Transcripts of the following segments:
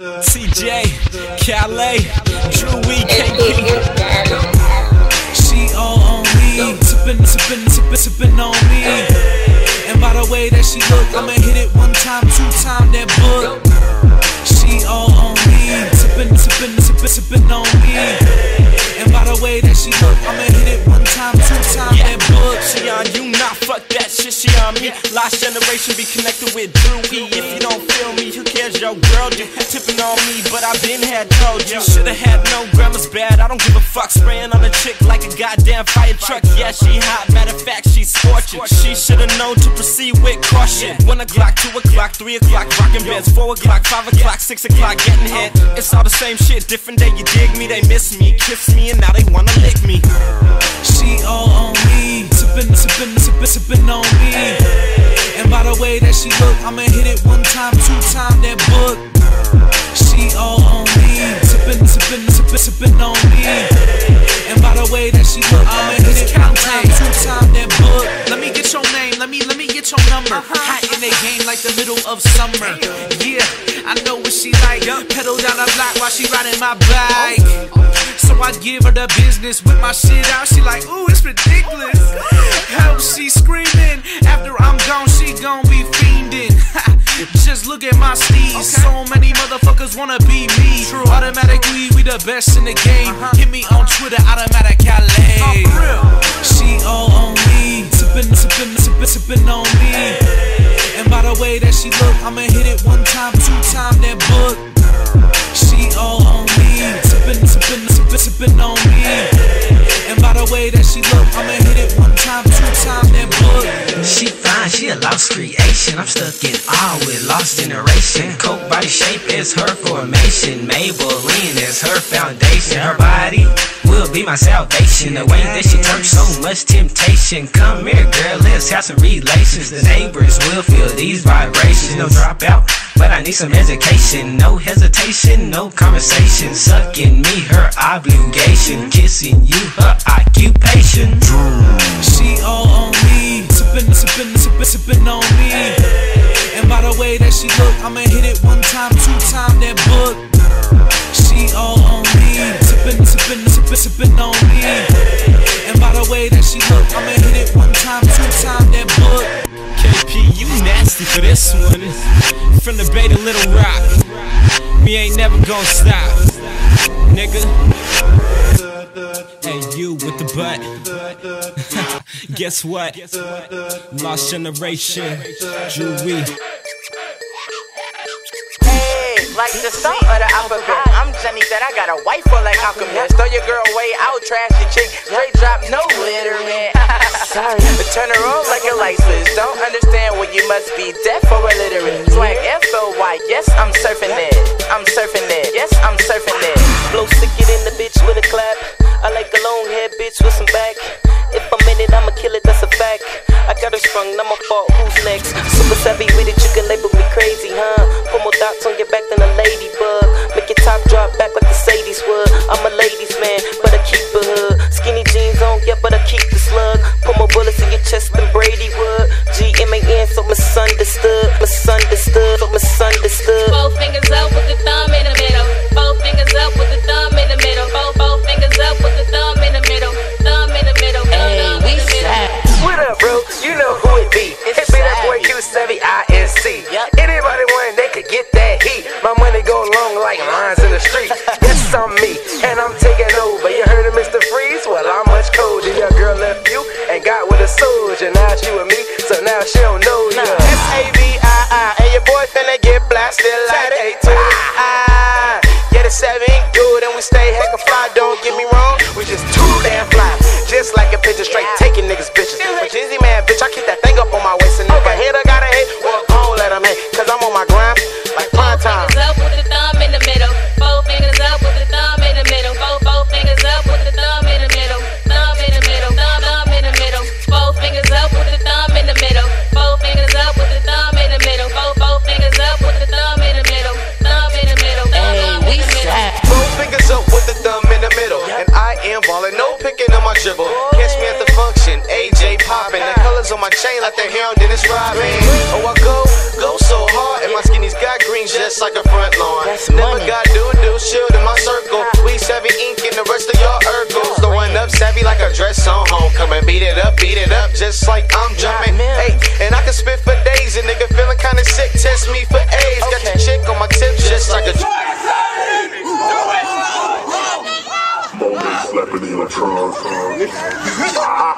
TJ, Calais, Drew E, KP. She all on me, sippin', sippin', sippin', sippin' on me. And by the way that she look, I'ma hit it one time, two time that book. She all on me, sippin', sippin', sippin', sippin' on me. And by the way that she look, I'ma hit it one time, two time that book. She on you, not fuck that shit, she on me. Last generation be connected with Drew E. If you don't feel me, yo, girl? Do tipping on me, but I been had told you. Shoulda had no grandma's bad, I don't give a fuck. Spraying on a chick like a goddamn fire truck. Yeah, she hot, matter of fact, she's scorching. She shoulda known to proceed with caution. One o'clock, two o'clock, three o'clock, rocking beds. Four o'clock, five o'clock, six o'clock, getting hit. It's all the same shit, different day. You dig me, they miss me, kiss me, and now they wanna lick me. She all on me, sippin', sippin', sippin', sippin' on me. And by the way that she look, I'ma hit it one time, two time that book. She all on me, sippin', sippin', sippin', sippin' on me. And by the way that she look, I'ma hit it one time, two time that book. Let me get your name, let me let me get your number. Uh-huh. Hot in the game like the middle of summer. Yeah, I know what she like. Pedal down the block while she riding my bike. So I give her the business with my shit out. She like, ooh, it's ridiculous. Help, she screaming. After I'm gone, she gon' be fiending. Just look at my steez. So many motherfuckers wanna be me. True. Automatically, we the best in the game. Uh-huh. Hit me on Twitter, automatic Calais. Oh, she all on me, sippin', sippin', sippin', sippin' on me. And by the way that she look, I'ma hit it one time, two time that book. All on me, sippin', sippin', sippin', sippin' on me. And by the way that she look, I'ma hit it one time, two time that book. She fine, she a lost creation. I'm stuck in awe with lost generation. Coke body shape is her formation. Maybelline is her foundation. Her body will be my salvation. The way that she turns so much temptation. Come here, girl, let's have some relations. The neighbors will feel these vibrations. No dropout, but I need some education. No hesitation, no conversation. Sucking me, her obligation. Kissing you, her occupation. She all on me, sippin', sippin', sippin', sippin' on me. And by the way that she look, I'ma hit it one time, two time that book. She all on me, sippin', sippin', sippin', sippin' on me. And by the way that she look, I'ma hit it one time, two time that book. KP, you nasty for this one. From the we ain't never gonna stop, nigga. Hey, you with the butt. Guess what? Lost generation, Drewy. Hey, like the song of the alphabet. I'm Jenny that I got a wife for like alchemist. Throw your girl way out, trash the chick. Straight drop, no littering. Sorry, but turn her on like a light switch. Don't understand what you must be deaf fault, who's next? Super savvy with it, you can label me crazy, huh? Put more dots on your back than a ladybug. Make your top drop back like the Sadies would. I'm a ladies man, but Just straight taking niggas bitches. But Jizzy got green just like a front lawn. That's Never money. got do do shield in my circle. We savvy ink and the rest of y'all Urkels. throwing up savvy like a dress on homecoming. Beat it up, beat it up just like I'm drumming. Hey, and I can spit for days. A nigga feeling kinda sick. Test me for A's. Got your chick on my tip just like a. Slapping electrons.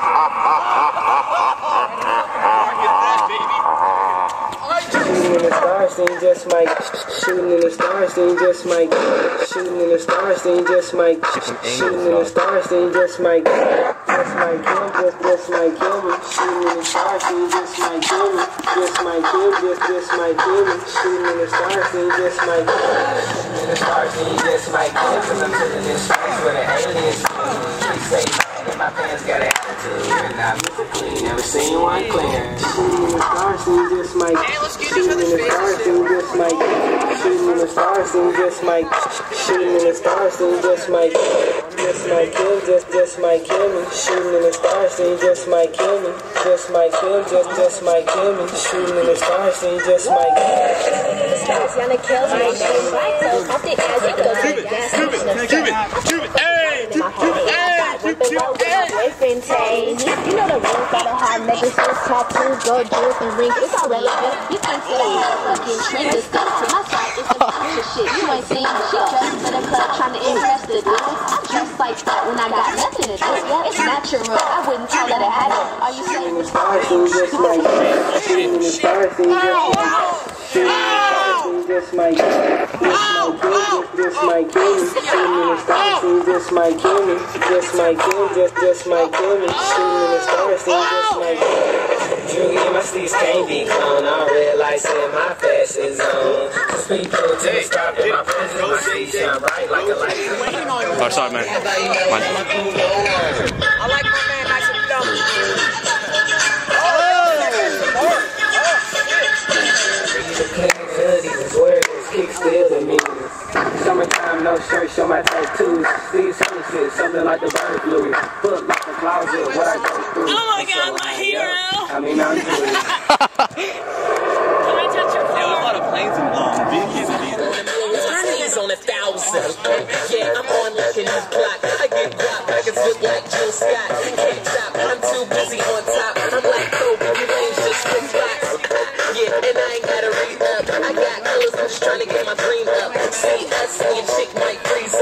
front lawn. Never stars, then you just might shooting in the stars, then you just might shooting in the stars, then you just might just might kill, just just might kill me. Shooting in the stars, then you just might kill me. Just might kill, just just might kill me. Shooting in the stars, then you just might shooting in the stars, then you just might kill. Cause I'm chilling in space the aliens flew. They say and my pants got an attitude, and I'm clean. Never seen one clean. Shooting in the stars, then you just might shooting in the stars, then just might shooting in the stars, then you just might shooting in the stars, then you just might just might kill, just just might kill me. Shooting in the stars, then you just might kill me. Just might kill, just just might kill me. Shooting in the stars, then you just might kill me. Stars gonna kill me. Right, so off the edge, it goes to the gas station. Cupid, hey, My heart, I got whipping low with my. You know the rules, got a hard necklaces, tattoos, gold jewels, and rings. It's all relevant. You can see the hair fucking trend is stuff to my side. It's a bunch of shit. You ain't seen the shit. Dressed for the club, trying to impress the dudes. I'm dressed like that when I got nothing to do. It's natural. I wouldn't tell her to have it. Are you saying the stars, then you just might shooting in the just might shooting in the then you just might just might kill, just just might kill me. Shooting in the stars, then you just might kill me. Just might kill, just just might kill me. Shooting in the stars, then you just might kill me. Junior, my sleeves can't be clone. I red lights in my fashion zone. Speak through to the stop in my presence. My feet shine bright like a light. Oh, sorry, man. Mine. I like tattoos. These honeysuckles, something like the bird flu. Foot like a closet, what I go through. Oh my god, my hero! I mean, I'm good. Can I touch your There was a lot of planes and and these. He's on a thousand. Yeah, I'm on like a new block. I get guap, niggas look like Jill Scott. Can't stop, I'm too busy on top. I'm like Kobe, you lanes just spin blocks. Yeah, and I ain't gotta read up. I got colors, I'm just trying to get my dream up. See us and your chick might freeze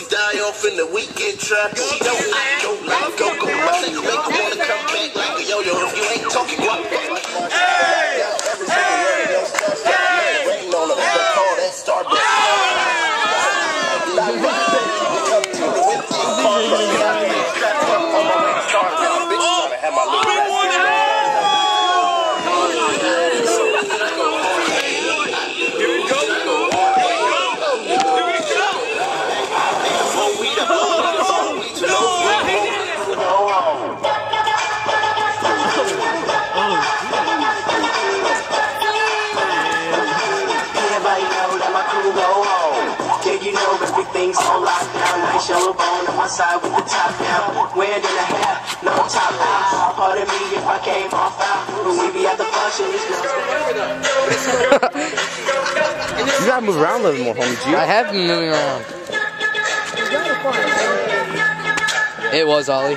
pussy die off in the weekend trap. I don't like go go. My sex make her wanna come back like a yo yo. If you ain't talking, guap. Bone on my side with the top down. Wearing in the hair, no top out. Pardon me if I came off out. When we be at the function, these girls You gotta move around a little more, homie G. I have been moving around. It was Ollie.